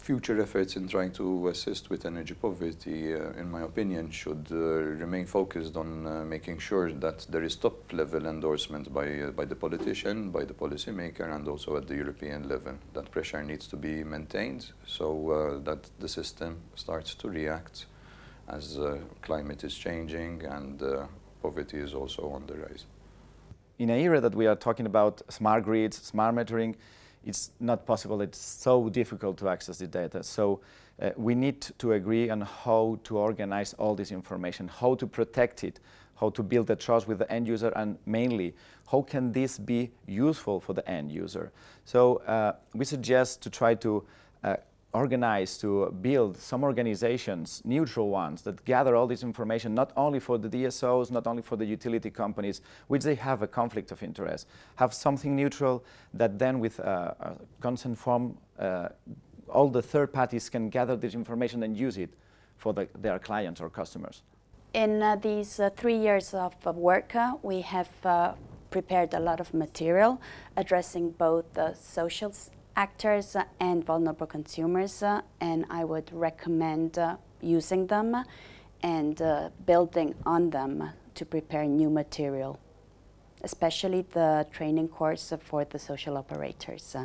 future efforts in trying to assist with energy poverty, uh, in my opinion, should uh, remain focused on uh, making sure that there is top-level endorsement by, uh, by the politician, by the policymaker, and also at the European level. That pressure needs to be maintained so uh, that the system starts to react as uh, climate is changing and poverty is also on the rise. In an era that we are talking about smart grids, smart metering, it's not possible. It's so difficult to access the data. So uh, we need to agree on how to organize all this information, how to protect it, how to build the trust with the end user, and mainly, how can this be useful for the end user? So uh, we suggest to try to uh, organize to build some organizations, neutral ones, that gather all this information, not only for the DSOs, not only for the utility companies, which they have a conflict of interest, have something neutral that then with uh, a consent form, uh, all the third parties can gather this information and use it for the, their clients or customers. In uh, these uh, three years of work, uh, we have prepared a lot of material addressing both the social actors and vulnerable consumers, uh, and I would recommend uh, using them and uh, building on them to prepare new material, especially the training course for the social operators.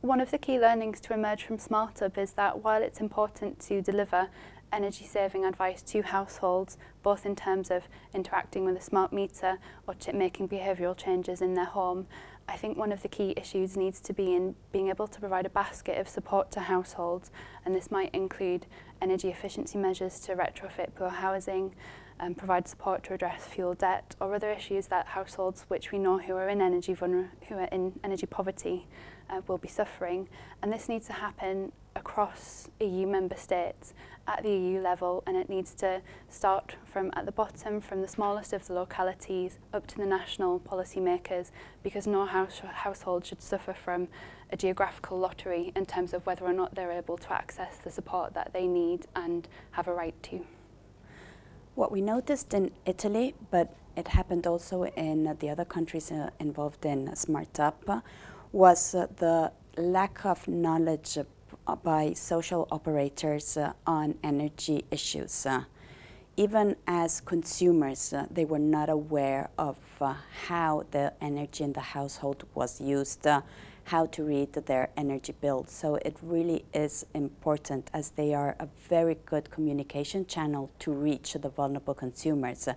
One of the key learnings to emerge from SmartUp is that while it's important to deliver energy saving advice to households, both in terms of interacting with a smart meter or making behavioural changes in their home, I think one of the key issues needs to be in being able to provide a basket of support to households and this might include energy efficiency measures to retrofit poor housing, um, provide support to address fuel debt or other issues that households which we know who are in energy who are in energy poverty uh, will be suffering and this needs to happen across EU member states at the EU level and it needs to start from at the bottom from the smallest of the localities up to the national policymakers because no house, household should suffer from a geographical lottery in terms of whether or not they're able to access the support that they need and have a right to. What we noticed in Italy, but it happened also in the other countries uh, involved in SmartUp, was uh, the lack of knowledge by social operators uh, on energy issues. Uh, even as consumers, uh, they were not aware of uh, how the energy in the household was used, how to read their energy bill. So it really is important as they are a very good communication channel to reach the vulnerable consumers, uh,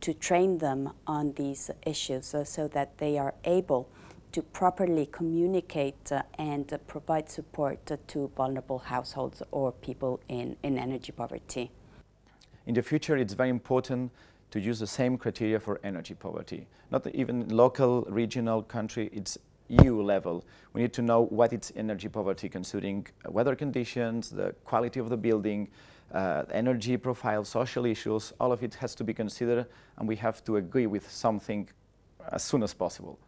to train them on these issues so that they are able to properly communicate uh, and uh, provide support uh, to vulnerable households or people in, in energy poverty. In the future, it's very important to use the same criteria for energy poverty. Not even local, regional, country, it's EU level. We need to know what is energy poverty considering weather conditions, the quality of the building, uh, energy profile, social issues, all of it has to be considered and we have to agree with something as soon as possible.